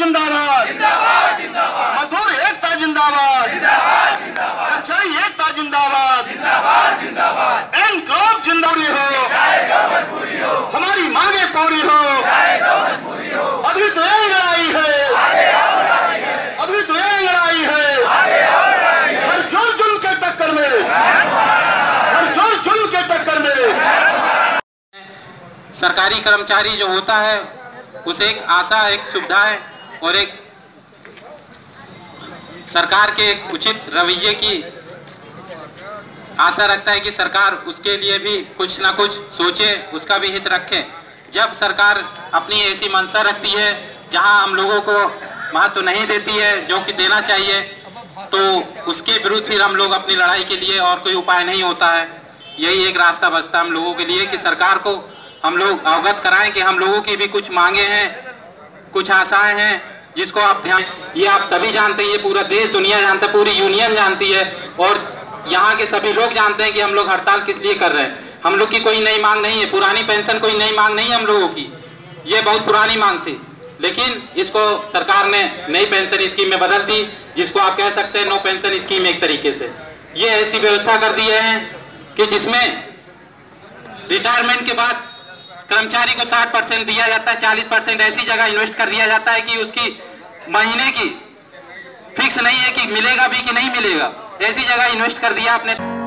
जिंदाबाद। मजदूर एकता जिंदाबाद। कर्मचारी एकता जिंदाबाद। इनकलाब ज़िंदगी हो। हमारी मांगे पूरी हो। अभी तो यही लड़ाई है। अभी तो यही लड़ाई है। हर जुल जुल के टक्कर में। हर जुल जुल के टक्कर में। सरकारी कर्मचारी जो होता है उसे एक आशा एक सुविधा है। और एक सरकार के उचित रवैये की आशा रखता है कि सरकार उसके लिए भी कुछ ना कुछ सोचे, उसका भी हित रखे। जब सरकार अपनी ऐसी मंशा रखती है, जहाँ हम लोगों को महत्व नहीं देती है, जो कि देना चाहिए तो उसके विरुद्ध फिर हम लोग अपनी लड़ाई के लिए और कोई उपाय नहीं होता है। यही एक रास्ता बचता है हम लोगों के लिए कि सरकार को हम लोग अवगत कराएँ कि हम लोगों की भी कुछ मांगे हैं कुछ आशाएँ हैं जिसको आप ध्यान ये आप सभी जानते हैं, ये पूरा देश, दुनिया जानता है, पूरी यूनियन जानती है और यहाँ के सभी लोग जानते हैं कि हम लोग हड़ताल किस लिए कर रहे हैं। हम लोग की कोई नई मांग नहीं है, पुरानी पेंशन कोई नई मांग नहीं है हम लोगों की। ये बहुत पुरानी मांग थी, लेकिन इसको सरकार ने नई पेंशन स्कीम में बदल दी, जिसको आप कह सकते हैं नो पेंशन स्कीम एक तरीके से। ये ऐसी व्यवस्था कर दी है कि जिसमें रिटायरमेंट के बाद कर्मचारी को 60 परसेंट दिया जाता है 40 परसेंट ऐसी जगह इन्वेस्ट कर दिया जाता है कि उसकी महीने की फिक्स नहीं है कि मिलेगा भी कि नहीं मिलेगा। ऐसी जगह इन्वेस्ट कर दिया आपने।